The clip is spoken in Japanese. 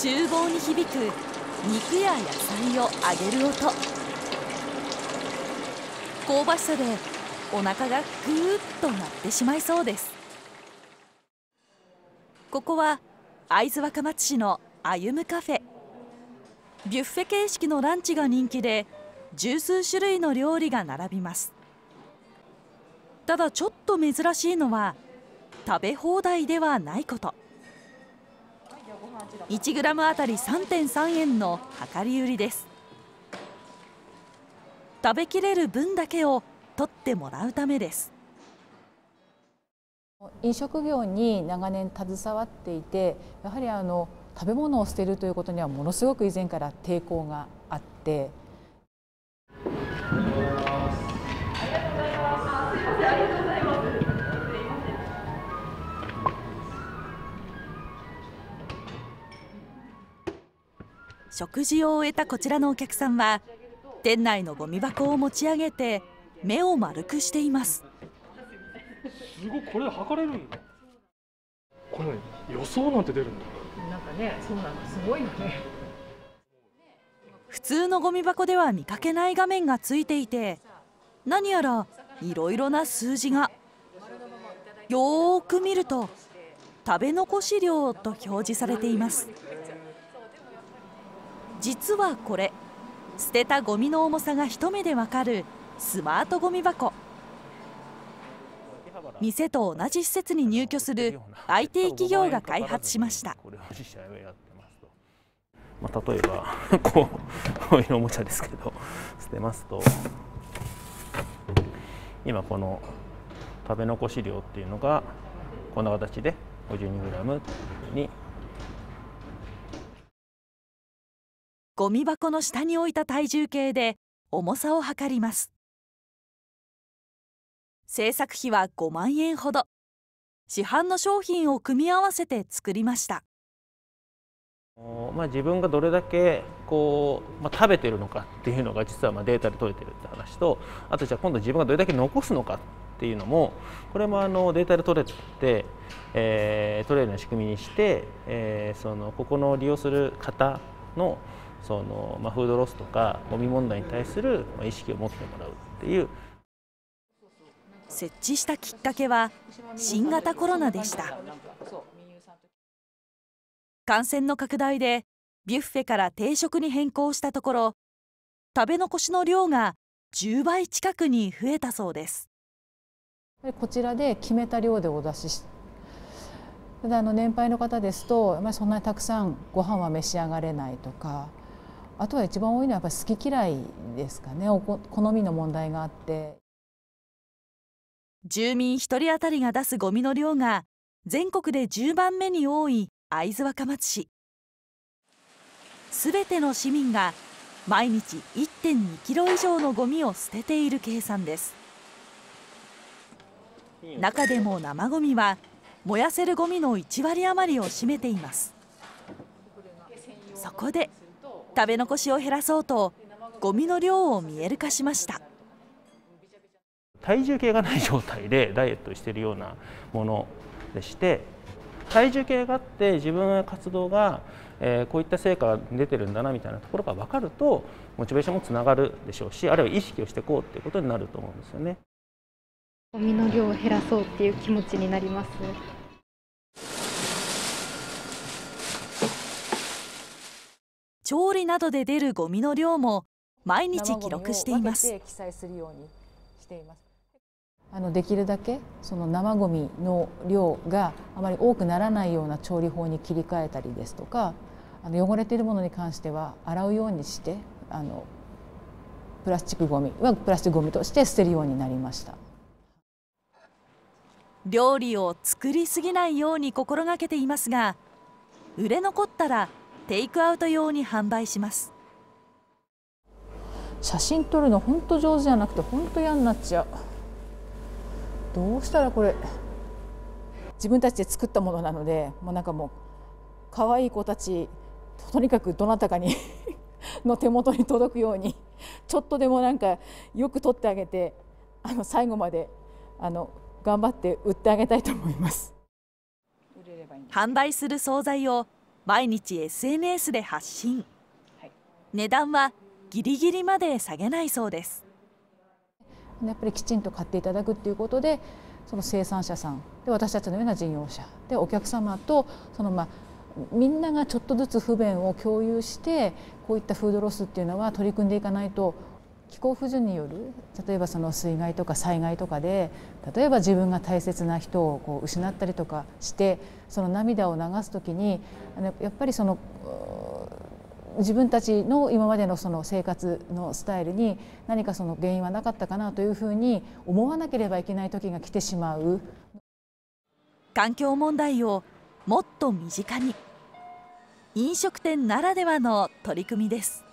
厨房に響く肉や野菜を揚げる音。香ばしさでお腹がグーッとなってしまいそうです。ここは会津若松市の歩むカフェ。ビュッフェ形式のランチが人気で十数種類の料理が並びます。ただちょっと珍しいのは食べ放題ではないこと。1g あたり3.3円の量り売りです。食べきれる分だけを取ってもらうためです。飲食業に長年携わっていてやはりあの食べ物を捨てるということにはものすごく以前から抵抗があって食事を終えたこちらのお客さんは店内のゴミ箱を持ち上げて目を丸くしています。すごいこれで測れるんだ。これ、ね、予想なんて出るんだ。なんかねそうなのすごいよね。普通のゴミ箱では見かけない画面がついていて何やらいろいろな数字が。よーく見ると食べ残し量と表示されています実はこれ捨てたゴミの重さが一目でわかるスマートゴミ箱。店と同じ施設に入居する IT 企業が開発しました。まあ、例えば こうこういうおもちゃですけど捨てますと今この食べ残し量っていうのがこんな形で 52g にゴミ箱の下に置いた体重計で重さを測ります。制作費は5万円ほど。市販の商品を組み合わせて作りました。まあ、自分がどれだけこう、まあ、食べてるのかっていうのが実はまあデータで取れてるって話とあとじゃあ今度自分がどれだけ残すのかっていうのもこれもあのデータで取れて、えー、取れるような仕組みにして、えー、そのここの利用する方のその、まあ、フードロスとかゴミ問題に対する意識を持ってもらうっていう。設置したきっかけは新型コロナでした感染の拡大でビュッフェから定食に変更したところ食べ残しの量が10倍近くに増えたそうですこちらで決めた量でお出ししただあの年配の方ですと、まあ、そんなにたくさんご飯は召し上がれないとかあとは一番多いのはやっぱ好き嫌いですかね。お好みの問題があって。住民1人当たりが出すゴミの量が全国で10番目に多い会津若松市。すべての市民が毎日1.2キロ以上のゴミを捨てている計算です。中でも生ゴミは燃やせるゴミの1割余りを占めています。そこで食べ残しを減らそうとゴミの量を見える化しました体重計がない状態で ダイエットしているようなものでして体重計があって自分の活動が、えー、こういった成果が出てるんだなみたいなところが分かるとモチベーションもつながるでしょうしあるいは意識をしていこうっていうことになると思うんですよね。ゴミの量を減らそうっていう気持ちになります。調理などで出るゴミの量も毎日記録しています。あのできるだけその生ごみの量があまり多くならないような調理法に切り替えたりですとかあの汚れているものに関しては洗うようにしてあのプラスチックごみはプラスチックごみとして捨てるようになりました料理を作りすぎないように心がけていますが売れ残ったらテイクアウト用に販売します。写真撮るの本当上手じゃなくて本当嫌になっちゃう。どうしたらこれ自分たちで作ったものなのでもうなんかもう可愛い子たちとにかくどなたかに の手元に届くようにちょっとでもなんかよく取ってあげてあの最後まであの頑張って売ってあげたいと思います。販売する惣菜を毎日 SNS で発信、値段はギリギリまで下げないそうです。やっぱりきちんと買っていただくっていうことでその生産者さんで私たちのような事業者でお客様とそのまあみんながちょっとずつ不便を共有してこういったフードロスっていうのは取り組んでいかないと気候不順による例えばその水害とか災害とかで例えば自分が大切な人をこう失ったりとかしてその涙を流す時にやっぱりその自分たちの今までのその生活のスタイルに何かその原因はなかったかなというふうに思わなければいけない時が来てしまう。環境問題をもっと身近に。飲食店ならではの取り組みです。